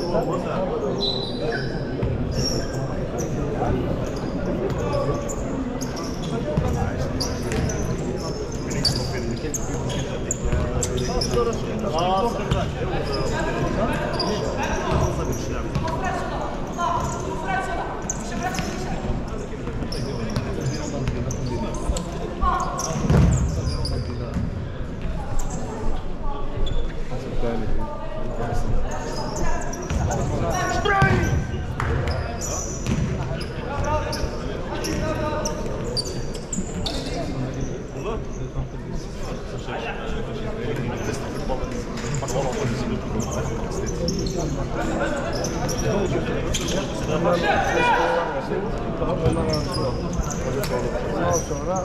Thank you. Ondan sonra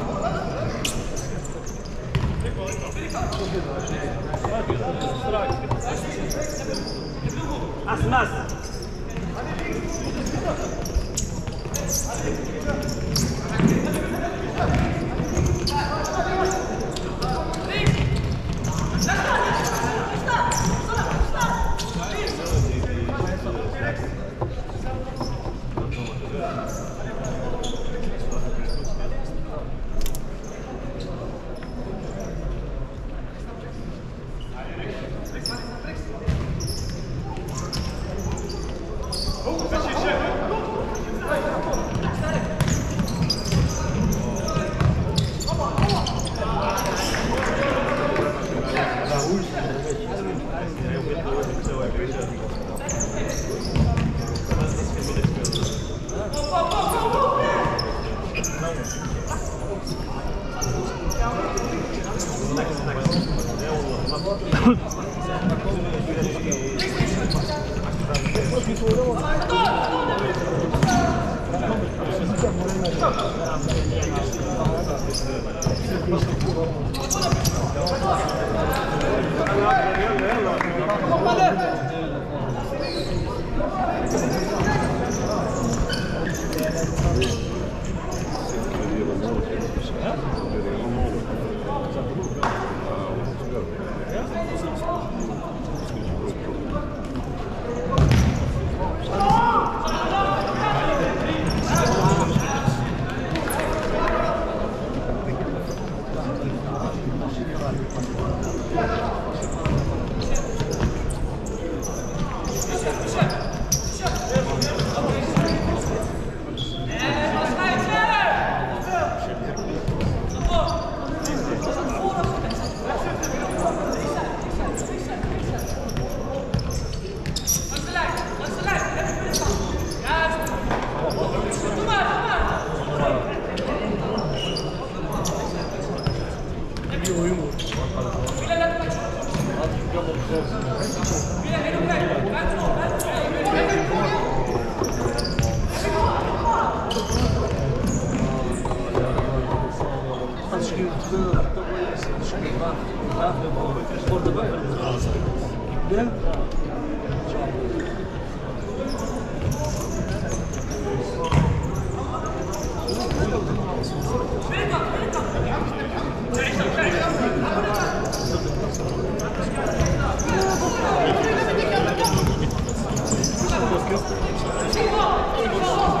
Mas, mas. Thank you. 네? Let's go.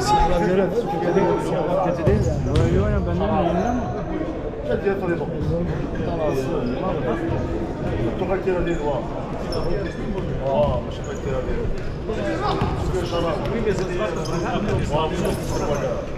Siyahlar göre Türkiye'de siyahlar kötü değil de. Öyle var ya ben de yeniden mi? Evet diye tabii bak. Tokak yere değil var. Aa, başka bir yere değil. Sıkıyor şarap. Bir beziniz var mı? Var mı? Var mı?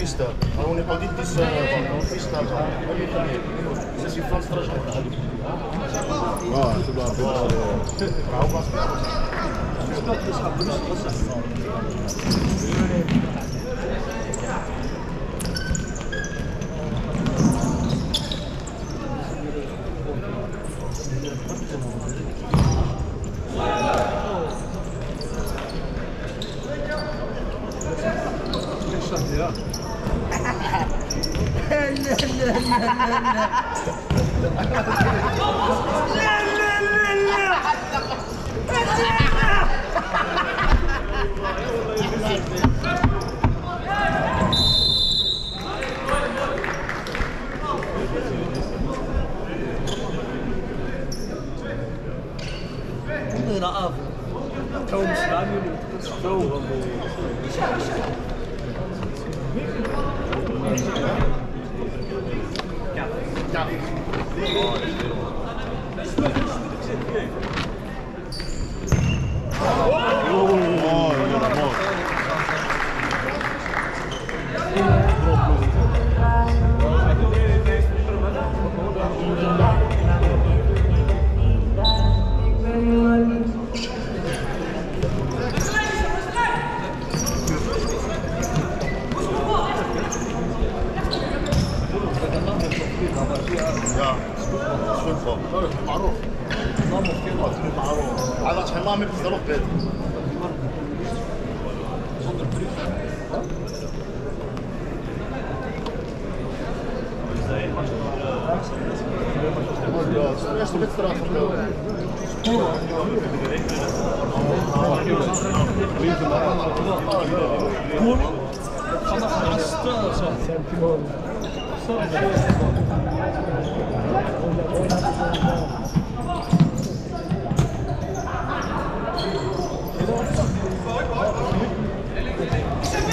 conquista, a un petit disseny va conquista, va se si fa els tres anys. Va, tu va, tu va. Bravo, vas. Stop, stop, stop. từ nó ập trông đã như trâu vào mùa 오, 뭐. 바로 먹게 것 같은데 바로. 아나 잘 마음에 비싸로 돼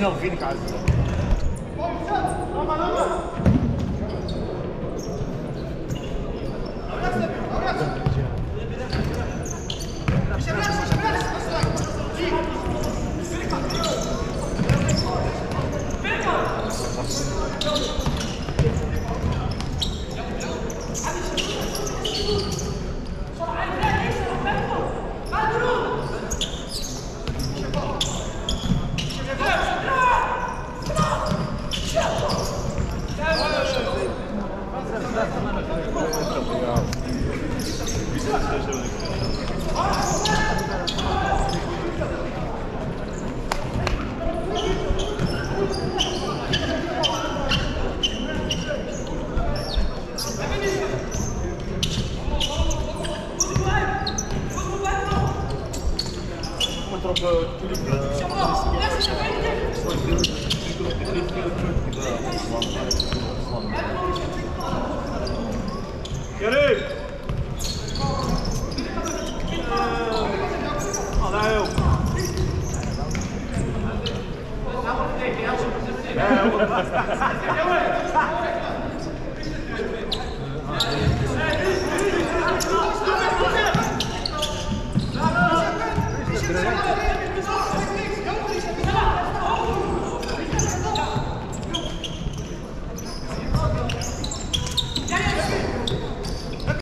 Não, vira em casa. Geri! Adeu! Geri! Good night.